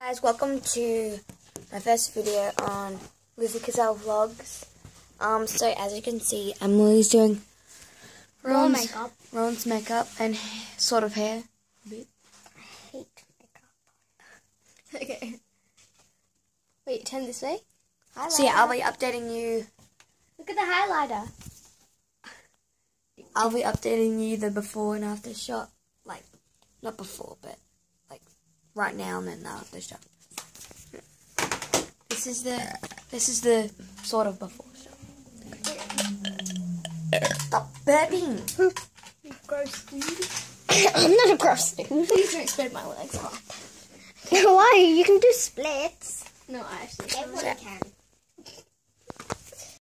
Guys, welcome to my first video on Lizi Cazals Vlogs. Um, so as you can see, Emily's doing Roll Ron's, makeup. Ron's makeup and sort of hair. a bit. hate makeup. okay. Wait, turn this way. Highlighter. So yeah, I'll be updating you. Look at the highlighter. I'll be updating you the before and after shot. Like, not before, but right now and then uh, the after shot. This is the this is the sort of before. Stop burping. Gross dude. I'm not a gross dude. Please don't spread my legs. Why? You can do splits. No, I actually Everyone can.